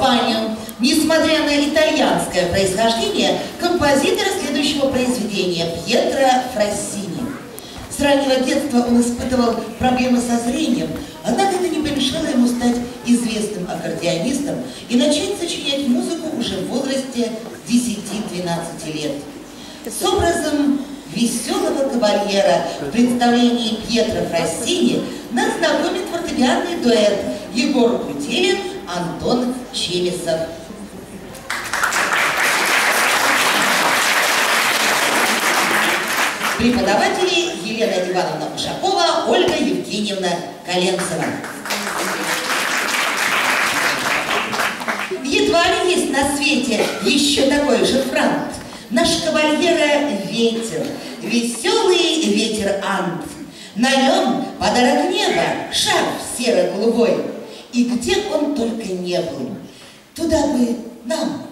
Испанию. Несмотря на итальянское происхождение, композитора следующего произведения Пьетро Фрассини. С раннего детства он испытывал проблемы со зрением, однако это не помешало ему стать известным аккордеонистом и начать сочинять музыку уже в возрасте 10-12 лет. С образом веселого кавальера в представлении Пьетро Фрассини нас знакомит фортепианный дуэт Егор Кутилин, Антон Чемисов. Преподаватели Елена Ивановна Ушакова, Ольга Евгеньевна Коленцева. Едва ли есть на свете еще такой же франт. Наш кавальера ветер, веселый ветер Ант. На нем подарок неба, шар серо-голубой. И где он только не был, туда бы нам